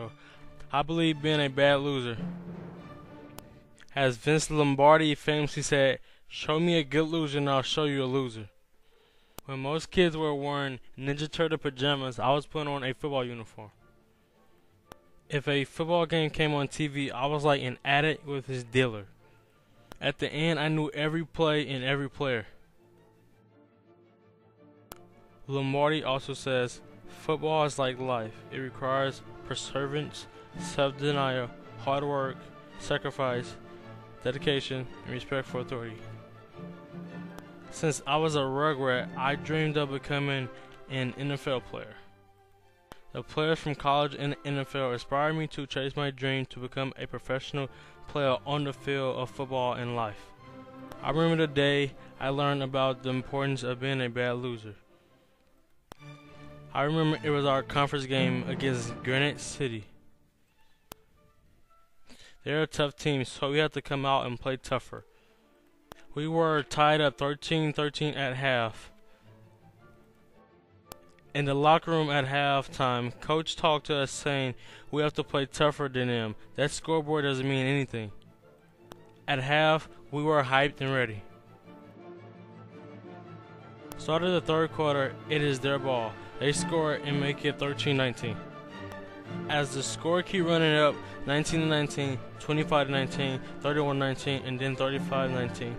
show. I believe being a bad loser. As Vince Lombardi famously said, Show me a good loser and I'll show you a loser. When most kids were wearing Ninja Turtle pajamas, I was putting on a football uniform. If a football game came on TV, I was like an addict with his dealer. At the end, I knew every play and every player. Lombardi also says, Football is like life. It requires perseverance, self-denial, hard work, sacrifice, dedication, and respect for authority. Since I was a rugrat, I dreamed of becoming an NFL player. The players from college and the NFL inspired me to chase my dream to become a professional player on the field of football and life. I remember the day I learned about the importance of being a bad loser. I remember it was our conference game against Granite City. They're a tough team, so we had to come out and play tougher. We were tied up 13-13 at half. In the locker room at halftime, coach talked to us saying we have to play tougher than them. That scoreboard doesn't mean anything. At half, we were hyped and ready. Start of the third quarter, it is their ball. They score and make it 13-19. As the score keep running up, 19-19, 25-19, 31-19, and then 35-19.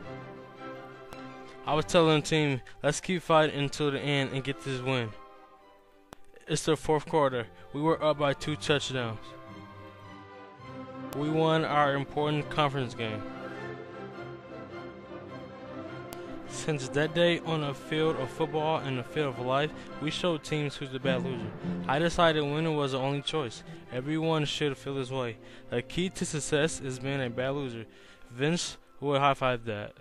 I was telling the team, let's keep fighting until the end and get this win. It's the fourth quarter. We were up by two touchdowns. We won our important conference game. Since that day on a field of football and a field of life, we showed teams who's the bad mm-hmm. loser. I decided winning was the only choice. Everyone should feel this way. The key to success is being a bad loser. Vince would high five that.